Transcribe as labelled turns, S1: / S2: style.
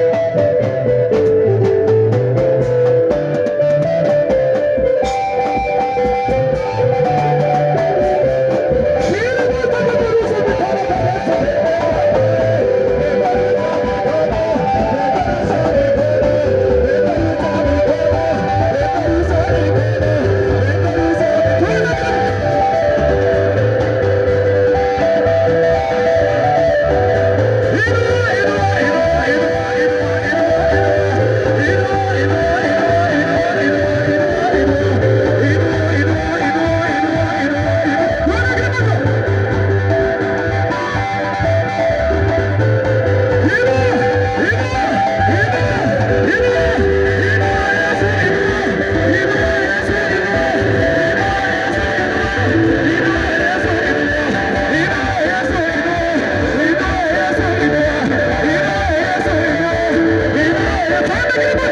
S1: Música